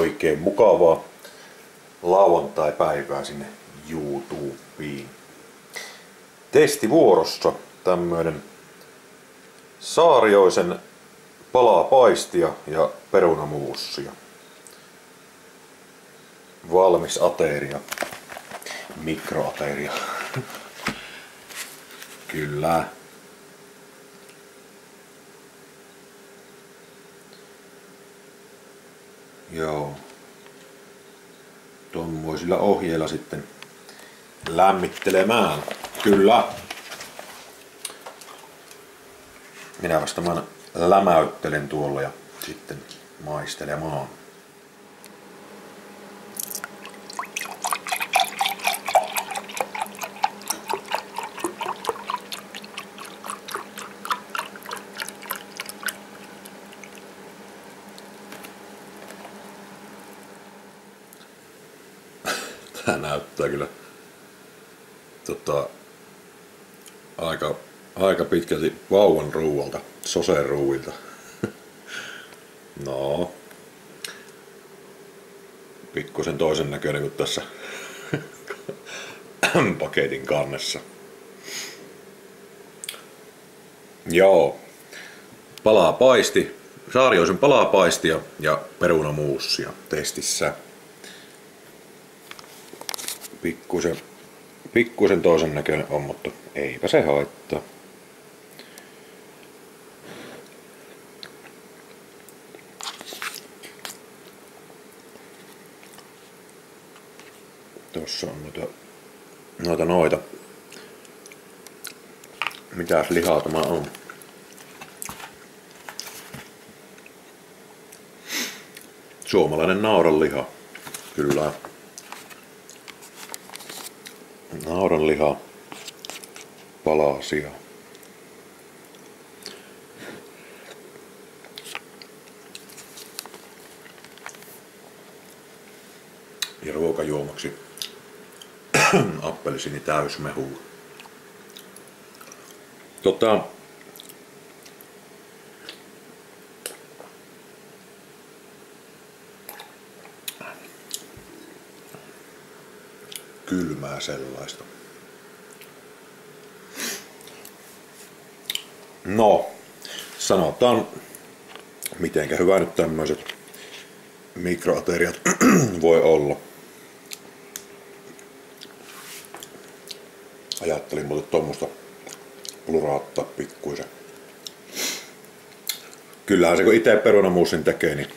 oikein mukavaa lauantai-päivää sinne YouTubeen. Testivuorossa tämmöinen Saarioisen palapaistia ja perunamuussia. Valmis ateria. Mikroateria. Kyllä. Joo. Tuommoisilla ohjeilla sitten lämmittelemään. Kyllä. Minä vasta lämäyttelen tuolla ja sitten maistelemaan. Tää näyttää kyllä tota, aika, aika pitkälti vauvan ruualta, sosen ruuilta. no, pikkusen toisen näköinen kuin tässä paketin kannessa. Joo, palaa paisti, saarioisen palaa paistia ja perunamuussia testissä pikkusen, pikkusen toisen näköinen on, mutta eipä se haittaa. Tossa on noita, noita noita. Mitäs lihaa tämä on? Suomalainen naudanliha. Kyllä. Naudanliha, palasia. Ja ruokajuomaksi appelsiini täysmehu. Tota, kylmää sellaista. No, sanotaan, mitenkä hyvä nyt tämmöiset mikroateriat voi olla. Ajattelin muuten tuommoista pluraattaa pikkuisen. Kyllähän se kun itse perunamuusin tekee, niin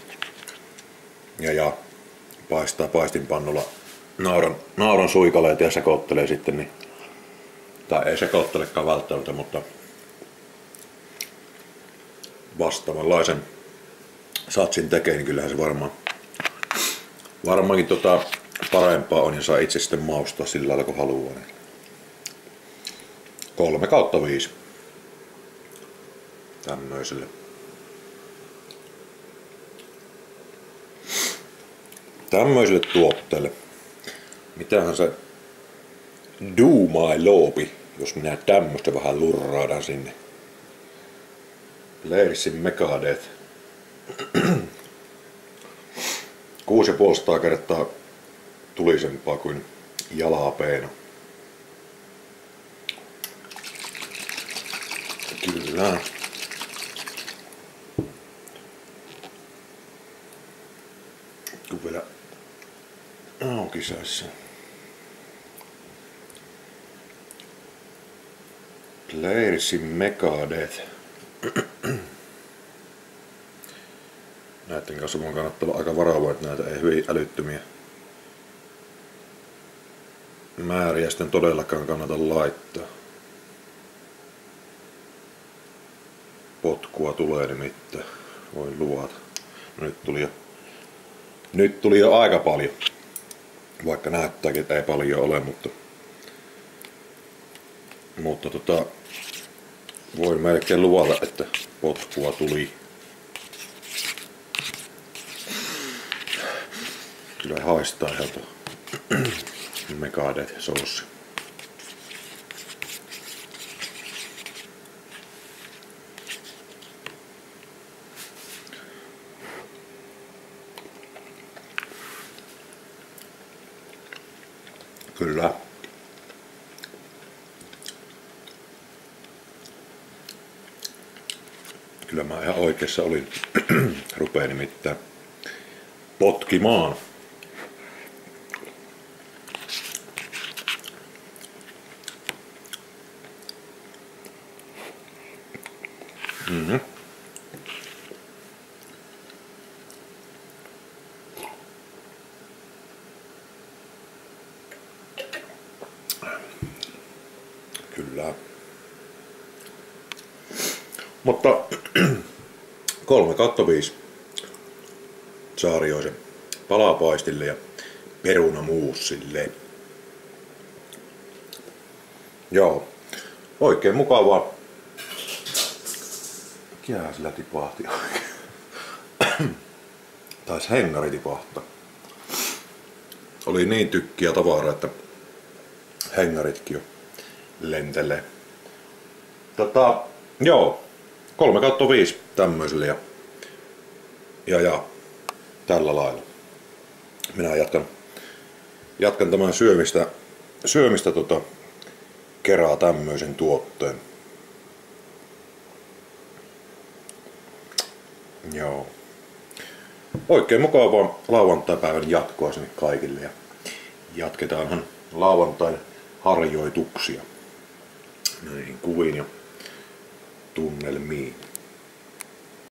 ja, ja paistaa paistinpannulla nauran, nauran suikaleet ja sekoittelee sitten, niin, tai ei sekoittelekaan välttämättä, mutta vastaavanlaisen satsin tekee, niin kyllähän se varmaan varmaankin tota parempaa on ja saa itse sitten maustaa sillä lailla kun haluaa. Niin. Kolme kautta viisi tämmöiselle. Tämmöiselle tuotteelle. Mitähän se do my loopi, jos minä tämmöstä vähän lurraadan sinne. Leerissin mekadeet. Kuusi ja puolestaan kertaa tulisempaa kuin jalapeena. Kyllä. Kun vielä auki saisi Leirisin Mekadet. Näiden kanssa mun kannattaa olla aika varovainen, että näitä ei hyvin älyttömiä määriä sitten todellakaan kannata laittaa. Potkua tulee nimittäin, voin luvata. No nyt tuli jo, nyt tuli jo aika paljon. Vaikka näyttääkin, että ei paljon ole, mutta mutta tota, voi melkein luvata, että potkua tuli. Kyllä haistaa ihan tuo mekadet soussi. Kyllä. Kyllä mä ihan oikeassa olin. Rupee nimittäin potkimaan. Mm-hmm. Kyllä. Mutta 3 kautta 5 Saarioisen palapaistille ja perunamuussille. Joo, oikein mukavaa. Mikä sillä tipahti? Taisi hengari tipahta. Oli niin tykkiä tavaraa, että hengaritkin jo lentelee. Tota, joo, 3 kautta 5 tämmöiselle ja, ja, ja tällä lailla. Minä jatkan, jatkan tämän syömistä, syömistä tota, kerää tämmöisen tuotteen. Joo. Oikein mukavaa lauantai-päivän jatkoa sinne kaikille ja jatketaanhan lauantain harjoituksia näihin kuviin ja tunnelmiin.